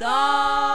Dog.